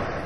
down.